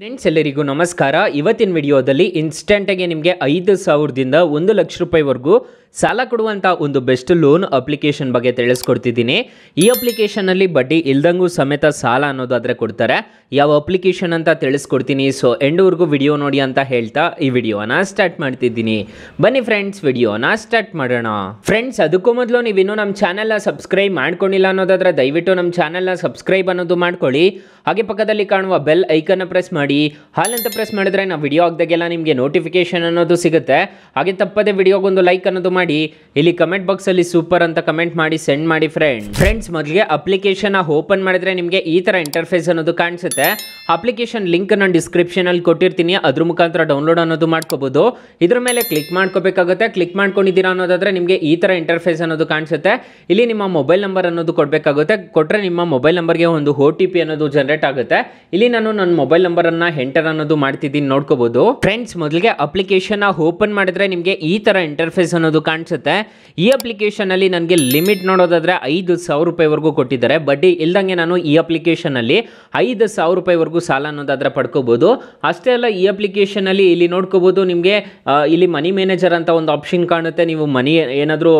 Friends ಎಲ್ಲರಿಗೂ ನಮಸ್ಕಾರ. ಇವತ್ತಿನ ವಿಡಿಯೋದಲ್ಲಿ ಇನ್ಸ್ಟೆಂಟಾಗಿ ನಿಮಗೆ ಐದು ಸಾವಿರದಿಂದ ಒಂದು ಲಕ್ಷ ರೂಪಾಯಿವರೆಗೂ ಸಾಲ ಕೊಡುವಂಥ ಒಂದು ಬೆಸ್ಟ್ ಲೋನ್ ಅಪ್ಲಿಕೇಶನ್ ಬಗ್ಗೆ ತಿಳಿಸ್ಕೊಡ್ತಿದ್ದೀನಿ. ಈ ಅಪ್ಲಿಕೇಶನಲ್ಲಿ ಬಡ್ಡಿ ಇಲ್ದಂಗೂ ಸಮೇತ ಸಾಲ ಅನ್ನೋದಾದರೆ ಕೊಡ್ತಾರೆ. ಯಾವ ಅಪ್ಲಿಕೇಶನ್ ಅಂತ ತಿಳಿಸ್ಕೊಡ್ತೀನಿ. ಸೊ ಎಂಡವರೆಗೂ ವಿಡಿಯೋ ನೋಡಿ ಅಂತ ಹೇಳ್ತಾ ಈ ವಿಡಿಯೋನ ಸ್ಟಾರ್ಟ್ ಮಾಡ್ತಿದ್ದೀನಿ. ಬನ್ನಿ ಫ್ರೆಂಡ್ಸ್ ವಿಡಿಯೋನ ಸ್ಟಾರ್ಟ್ ಮಾಡೋಣ. ಫ್ರೆಂಡ್ಸ್ ಅದಕ್ಕೂ ಮೊದಲು ನೀವಿನ್ನೂ ನಮ್ಮ ಚಾನೆಲ್ನ ಸಬ್ಸ್ಕ್ರೈಬ್ ಮಾಡ್ಕೊಂಡಿಲ್ಲ ಅನ್ನೋದಾದ್ರೆ ದಯವಿಟ್ಟು ನಮ್ಮ ಚಾನೆಲ್ನ ಸಬ್ಸ್ಕ್ರೈಬ್ ಅನ್ನೋದು ಮಾಡ್ಕೊಳ್ಳಿ. ಹಾಗೆ ಪಕ್ಕದಲ್ಲಿ ಕಾಣುವ ಬೆಲ್ ಐಕನ್ನ ಪ್ರೆಸ್ ಮಾಡಿ. ಹಾಲಂತ ಪ್ರೆಸ್ ಮಾಡಿದ್ರೆ ನಾವು ವಿಡಿಯೋ ಆಗದಾಗೆಲ್ಲ ನಿಮಗೆ ನೋಟಿಫಿಕೇಶನ್ ಅನ್ನೋದು ಸಿಗುತ್ತೆ. ಹಾಗೆ ತಪ್ಪದೆ ವಿಡಿಯೋಗೊಂದು ಲೈಕ್ ಅನ್ನೋದು ಮಾಡಿ, ಇಲ್ಲಿ ಕಮೆಂಟ್ ಬಾಕ್ಸಲ್ಲಿ ಸೂಪರ್ ಅಂತ ಕಮೆಂಟ್ ಮಾಡಿ ಸೆಂಡ್ ಮಾಡಿ ಫ್ರೆಂಡ್ ಫ್ರೆಂಡ್ಸ್ ಮೊದಲಿಗೆ ಅಪ್ಲಿಕೇಶನ್ ಓಪನ್ ಮಾಡಿದ್ರೆ ನಿಮಗೆ ಈ ಥರ ಇಂಟರ್ಫೇಸ್ ಅನ್ನೋದು ಕಾಣಿಸುತ್ತೆ. ಅಪ್ಲಿಕೇಶನ್ ಲಿಂಕ್ ನಾನು ಡಿಸ್ಕ್ರಿಪ್ಷನಲ್ಲಿ ಕೊಟ್ಟಿರ್ತೀನಿ. ಅದ್ರ ಮುಖಾಂತರ ಡೌನ್ಲೋಡ್ ಅನ್ನೋದು ಮಾಡ್ಕೋಬೋದು. ಇದ್ರ ಮೇಲೆ ಕ್ಲಿಕ್ ಮಾಡ್ಕೋಬೇಕಾಗುತ್ತೆ. ಕ್ಲಿಕ್ ಮಾಡ್ಕೊಂಡಿದ್ದೀರಾ ಅನ್ನೋದಾದ್ರೆ ನಿಮಗೆ ಈ ಥರ ಇಂಟರ್ಫೇಸ್ ಅನ್ನೋದು ಕಾಣಿಸುತ್ತೆ. ಇಲ್ಲಿ ನಿಮ್ಮ ಮೊಬೈಲ್ ನಂಬರ್ ಅನ್ನೋದು ಕೊಡಬೇಕಾಗುತ್ತೆ. ಕೊಟ್ಟರೆ ನಿಮ್ಮ ಮೊಬೈಲ್ ನಂಬರ್ಗೆ ಒಂದು ಓ ಟಿ ಪಿ ಅನ್ನೋದು ಜನರೇಟ್ ಆಗುತ್ತೆ. ಇಲ್ಲಿ ನಾನು ನನ್ನ ಮೊಬೈಲ್ ನಂಬರನ್ನು ಎಂಟರ್ ಅನ್ನೋದು ಮಾಡ್ತಿದ್ದೀನಿ. ನೋಡ್ಕೋಬೋದು. ಫ್ರೆಂಡ್ಸ್ ಮೊದಲಿಗೆ ಅಪ್ಲಿಕೇಶನ್ ಓಪನ್ ಮಾಡಿದ್ರೆ ನಿಮಗೆ ಈ ಥರ ಇಂಟರ್ಫೇಸ್ ಅನ್ನೋದು ಕಾಣಿಸುತ್ತೆ. ಈ ಅಪ್ಲಿಕೇಶನಲ್ಲಿ ನನಗೆ ಲಿಮಿಟ್ ನೋಡೋದಾದ್ರೆ ಐದು ಸಾವಿರ ರೂಪಾಯಿವರೆಗೂ ಕೊಟ್ಟಿದ್ದಾರೆ. ಬಡ್ಡಿ ಇಲ್ದಂಗೆ ನಾನು ಈ ಅಪ್ಲಿಕೇಶನಲ್ಲಿ ಐದು ಸಾವಿರ ರೂಪಾಯಿವರೆಗೂ ಸಾಲ ಅನ್ನೋದಾದ್ರೆ ಪಡ್ಕೋಬೋದು. ಅಷ್ಟೇ ಅಲ್ಲ, ಈ ಅಪ್ಲಿಕೇಶನ್ ಅಲ್ಲಿ ಇಲ್ಲಿ ನೋಡ್ಕೋಬಹುದು ನಿಮಗೆ ಇಲ್ಲಿ ಮನಿ ಮ್ಯಾನೇಜರ್ ಅಂತ ಒಂದು ಆಪ್ಷನ್ ಕಾಣುತ್ತೆ. ನೀವು ಮನಿ ಏನಾದರೂ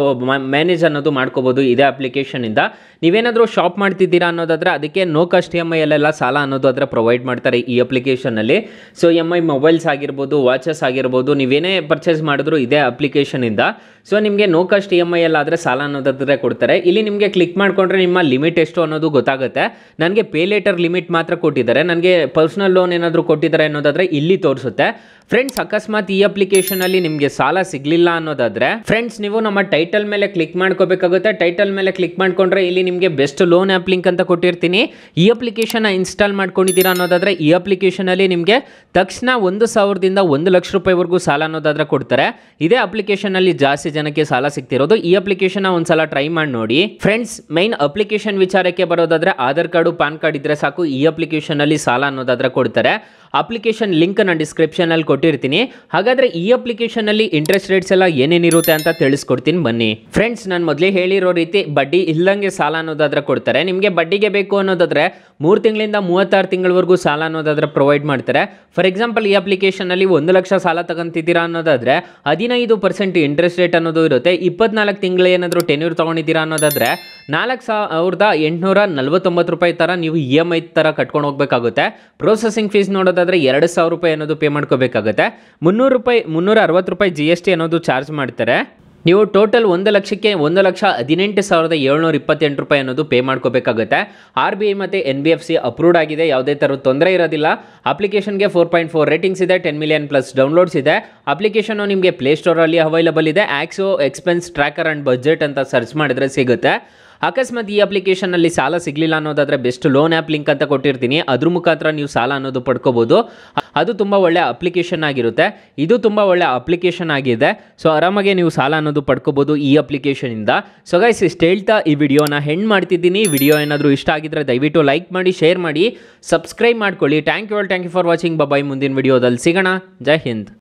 ಮ್ಯಾನೇಜ್ ಅನ್ನೋದು ಮಾಡ್ಕೋಬಹುದು ಇದೇ ಅಪ್ಲಿಕೇಶನ್ ಇಂದ. ನೀವೇನಾದರೂ ಶಾಪ್ ಮಾಡ್ತಿದ್ದೀರಾ ಅನ್ನೋದಾದ್ರೆ ಅದಕ್ಕೆ no cost E M I ಅಲ್ಲೆಲ್ಲ ಸಾಲ ಅನ್ನೋದು ಅದರ ಪ್ರೊವೈಡ್ ಮಾಡ್ತಾರೆ ಈ ಅಪ್ಲಿಕೇಶನಲ್ಲಿ ಸೊ ಎಂ ಐ ಮೊಬೈಲ್ಸ್ ಆಗಿರ್ಬೋದು ವಾಚಸ್ ಆಗಿರ್ಬೋದು, ನೀವೇನೇ ಪರ್ಚೇಸ್ ಮಾಡಿದ್ರು ಇದೇ ಅಪ್ಲಿಕೇಶನಿಂದ ಸೊ ನಿಮಗೆ no cost E M I ಎಲ್ಲಾದರೆ ಸಾಲ ಅನ್ನೋದಾದರೆ ಕೊಡ್ತಾರೆ. ಇಲ್ಲಿ ನಿಮಗೆ ಕ್ಲಿಕ್ ಮಾಡಿಕೊಂಡ್ರೆ ನಿಮ್ಮ ಲಿಮಿಟ್ ಎಷ್ಟು ಅನ್ನೋದು ಗೊತ್ತಾಗುತ್ತೆ. ನನಗೆ ಪೇ ಲೇಟರ್ ಲಿಮಿಟ್ ಮಾತ್ರ ಕೊಟ್ಟಿದ್ದಾರೆ. ನನಗೆ ಪರ್ಸ್ನಲ್ ಲೋನ್ ಏನಾದರೂ ಕೊಟ್ಟಿದ್ದಾರೆ ಅನ್ನೋದಾದ್ರೆ ಇಲ್ಲಿ ತೋರಿಸುತ್ತೆ. ಫ್ರೆಂಡ್ಸ್ ಅಕಸ್ಮಾತ್ ಈ ಅಪ್ಲಿಕೇಶನ್ ಅಲ್ಲಿ ನಿಮಗೆ ಸಾಲ ಸಿಗ್ಲಿಲ್ಲ ಅನ್ನೋದಾದ್ರೆ ಫ್ರೆಂಡ್ಸ್ ನೀವು ನಮ್ಮ ಟೈಟಲ್ ಮೇಲೆ ಕ್ಲಿಕ್ ಮಾಡ್ಕೋಬೇಕಾಗುತ್ತೆ. ಟೈಟಲ್ ಮೇಲೆ ಕ್ಲಿಕ್ ಮಾಡ್ಕೊಂಡ್ರೆ ಇಲ್ಲಿ ನಿಮಗೆ ಬೆಸ್ಟ್ ಲೋನ್ ಆಪ್ ಲಿಂಕ್ ಅಂತ ಕೊಟ್ಟಿರ್ತೀನಿ. ಈ ಅಪ್ಲಿಕೇಶನ್ ಇನ್ಸ್ಟಾಲ್ ಮಾಡ್ಕೊಂಡಿದ್ದೀರಾ ಅನ್ನೋದಾದ್ರೆ, ಈ ಅಪ್ಲಿಕೇಶನ್ ಅಲ್ಲಿ ನಿಮಗೆ ತಕ್ಷಣ ಒಂದು ಸಾವಿರದಿಂದ ಒಂದು ಲಕ್ಷ ರೂಪಾಯಿವರೆಗೂ ಸಾಲ ಅನ್ನೋದಾದ್ರೆ ಕೊಡ್ತಾರೆ. ಇದೇ ಅಪ್ಲಿಕೇಶನಲ್ಲಿ ಜಾಸ್ತಿ ಜನಕ್ಕೆ ಸಾಲ ಸಿಗ್ತಿರೋದು. ಈ ಅಪ್ಲಿಕೇಶನ್ ಒಂದ್ಸಲ ಟ್ರೈ ಮಾಡಿ ನೋಡಿ. ಫ್ರೆಂಡ್ಸ್ ಮೈನ್ ಅಪ್ಲಿಕೇಶನ್ ವಿಚಾರಕ್ಕೆ ಬರೋದಾದ್ರೆ, ಆಧಾರ್ ಕಾರ್ಡು, ಪಾನ್ ಕಾರ್ಡ್ ಇದ್ರೆ ಸಾಕು. ಈ ಅಪ್ಲಿಕೇಶನ್ ಅಲ್ಲಿ ಸಾಲ ಅನ್ನೋದಾದ್ರೆ ಕೊಡ್ತಾರೆ. ಅಪ್ಲಿಕೇಶನ್ ಲಿಂಕ್ ನಾನು ಡಿಸ್ಕ್ರಿಪ್ಷನಲ್ಲಿ ಕೊಟ್ಟಿರ್ತೀನಿ. ಹಾಗಾದರೆ ಈ ಅಪ್ಲಿಕೇಶನಲ್ಲಿ ಇಂಟ್ರೆಸ್ಟ್ ರೇಟ್ಸ್ ಎಲ್ಲ ಏನೇನಿರುತ್ತೆ ಅಂತ ತಿಳಿಸ್ಕೊಡ್ತೀನಿ ಬನ್ನಿ. ಫ್ರೆಂಡ್ಸ್ ನಾನು ಮೊದಲೇ ಹೇಳಿರೋ ರೀತಿ ಬಡ್ಡಿ ಇಲ್ಲಂಗೆ ಸಾಲ ಅನ್ನೋದಾದ್ರೆ ಕೊಡ್ತಾರೆ. ನಿಮಗೆ ಬಡ್ಡಿಗೆ ಬೇಕು ಅನ್ನೋದಾದ್ರೆ ಮೂರು ತಿಂಗಳಿಂದ ಮೂವತ್ತಾರು ತಿಂಗಳವರೆಗೂ ಸಾಲ ಅನ್ನೋದಾದ್ರೆ ಪ್ರೊವೈಡ್ ಮಾಡ್ತಾರೆ. ಫಾರ್ ಎಕ್ಸಾಂಪಲ್ ಈ ಅಪ್ಲಿಕೇಶನಲ್ಲಿ ಒಂದು ಲಕ್ಷ ಸಾಲ ತಗೊಂತಿದ್ದೀರಾ ಅನ್ನೋದಾದ್ರೆ ಹದಿನೈದು ಪರ್ಸೆಂಟ್ ಇಂಟ್ರೆಸ್ಟ್ ರೇಟ್ ಅನ್ನೋದು ಇರುತ್ತೆ. ಇಪ್ಪತ್ನಾಲ್ಕು ತಿಂಗಳು ಏನಾದರೂ ಟೆನ್ಯೂರ್ ತೊಗೊಂಡಿದ್ದೀರಾ ಅನ್ನೋದಾದ್ರೆ ನಾಲ್ಕು ಸಾವಿರದ ಎಂಟುನೂರ ನಲ್ವತ್ತೊಂಬತ್ತು ರೂಪಾಯಿ ಥರ ನೀವು ಇ ಎಂ ಐ ಥರ ಕಟ್ಕೊಂಡು ಹೋಗಬೇಕಾಗುತ್ತೆ. ಪ್ರೊಸೆಸಿಂಗ್ ಫೀಸ್ ನೋಡೋದಾದರೆ ಎರಡು ಸಾವಿರ ರೂಪಾಯಿ ಅನ್ನೋದು ಪೇ ಮಾಡ್ಕೋಬೇಕಾಗುತ್ತೆ. ಮುನ್ನೂರು ರೂಪಾಯಿ, ಮುನ್ನೂರ ಅರವತ್ತು ರೂಪಾಯಿ ಜಿ ಎಸ್ ಟಿ ಅನ್ನೋದು ಚಾರ್ಜ್ ಮಾಡ್ತಾರೆ. ನೀವು ಟೋಟಲ್ ಒಂದು ಲಕ್ಷಕ್ಕೆ ಒಂದು ಲಕ್ಷ ಹದಿನೆಂಟು ಸಾವಿರದ ಏಳ್ನೂರ ಇಪ್ಪತ್ತೆಂಟು ರೂಪಾಯಿ ಅನ್ನೋದು ಪೇ ಮಾಡ್ಕೋಬೇಕಾಗುತ್ತೆ. ಆರ್ ಬಿ ಐ ಮತ್ತು N B F C approved ಆಗಿದೆ, ಯಾವುದೇ ಥರದ ತೊಂದರೆ ಇರೋದಿಲ್ಲ. ಅಪ್ಲಿಕೇಶನ್ಗೆ ಫೋರ್ ಪಾಯಿಂಟ್ ಫೋರ್ ರೇಟಿಂಗ್ಸ್ ಇದೆ ಟೆನ್ ಮಿಲಿಯನ್ ಪ್ಲಸ್ ಡೌನ್ಲೋಡ್ಸ್ ಇದೆ. ಅಪ್ಲಿಕೇಶನು ನಿಮಗೆ ಪ್ಲೇಸ್ಟೋರಲ್ಲಿ ಅವೈಲಬಲ್ ಇದೆ. Axio expense tracker and budget ಅಂತ ಸರ್ಚ್ ಮಾಡಿದ್ರೆ ಸಿಗುತ್ತೆ. ಅಕಸ್ಮಾತ್ ಈ ಅಪ್ಲಿಕೇಶನಲ್ಲಿ ಸಾಲ ಸಿಗಲಿಲ್ಲ ಅನ್ನೋದಾದರೆ ಬೆಸ್ಟ್ ಲೋನ್ ಆ್ಯಪ್ ಲಿಂಕ್ ಅಂತ ಕೊಟ್ಟಿರ್ತೀನಿ. ಅದ್ರ ಮುಖಾಂತರ ನೀವು ಸಾಲ ಅನ್ನೋದು ಪಡ್ಕೋಬೋದು. ಅದು ತುಂಬ ಒಳ್ಳೆ ಅಪ್ಲಿಕೇಶನ್ ಆಗಿರುತ್ತೆ. ಇದು ತುಂಬ ಒಳ್ಳೆ ಅಪ್ಲಿಕೇಶನ್ ಆಗಿದೆ. ಸೊ ಆರಾಮಾಗೆ ನೀವು ಸಾಲ ಅನ್ನೋದು ಪಡ್ಕೋಬೋದು ಈ ಅಪ್ಲಿಕೇಶನಿಂದ ಸೊ ಗೈಸ್ ಇಷ್ಟು ಹೇಳ್ತಾ ಈ ವಿಡಿಯೋನ ಹೆಣ್ಣು ಮಾಡ್ತಿದ್ದೀನಿ. ವಿಡಿಯೋ ಏನಾದರೂ ಇಷ್ಟ ಆಗಿದ್ರೆ ದಯವಿಟ್ಟು ಲೈಕ್ ಮಾಡಿ ಶೇರ್ ಮಾಡಿ ಸಬ್ಸ್ಕ್ರೈಬ್ ಮಾಡ್ಕೊಳ್ಳಿ. Thank you all thank you for watching bye ಮುಂದಿನ ವಿಡಿಯೋದಲ್ಲಿ ಸಿಗೋಣ. ಜೈ ಹಿಂದ್.